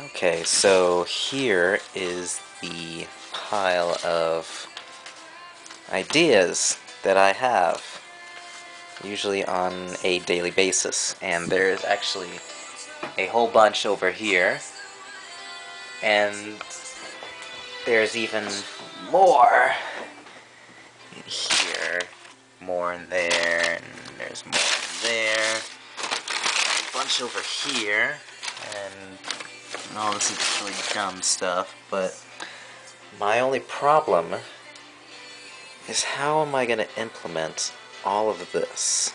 Okay, so here is the pile of ideas that I have, usually on a daily basis. And there's actually a whole bunch over here, and there's even more here, more in there, and there's more in there, a bunch over here, all this is really dumb stuff, but my only problem is how am I going to implement all of this?